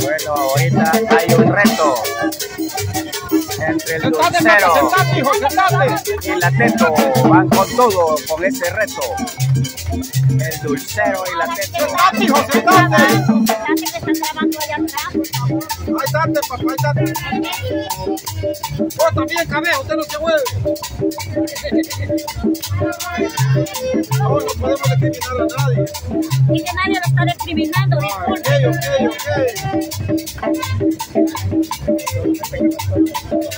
Bueno, ahorita hay un reto entre el dulcero y la teto. Van con todo con ese reto. El dulcero y la teto. ¡Sentate, hijo, sentate! que están grabando allá atrás, por favor. Ahí estate, papá, ahí estate. Vos también, cabeza, usted no se mueve. No, no podemos discriminar a nadie. Y que nadie lo está discriminando, disculpe. Ah, ok,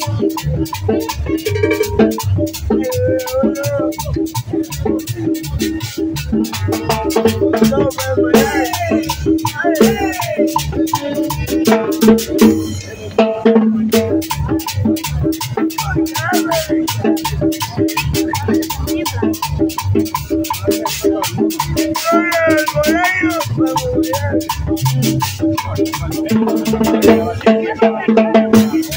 Hey, hey. Thank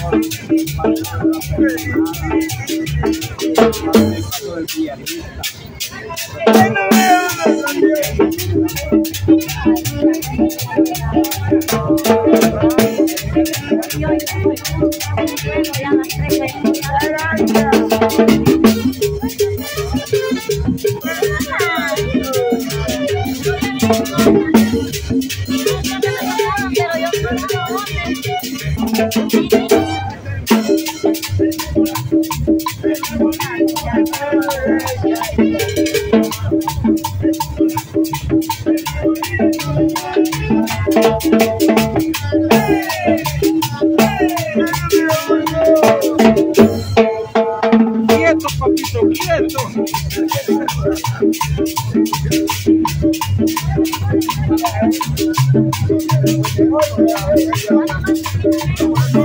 you. Quieto, papito, quieto. 哎呀！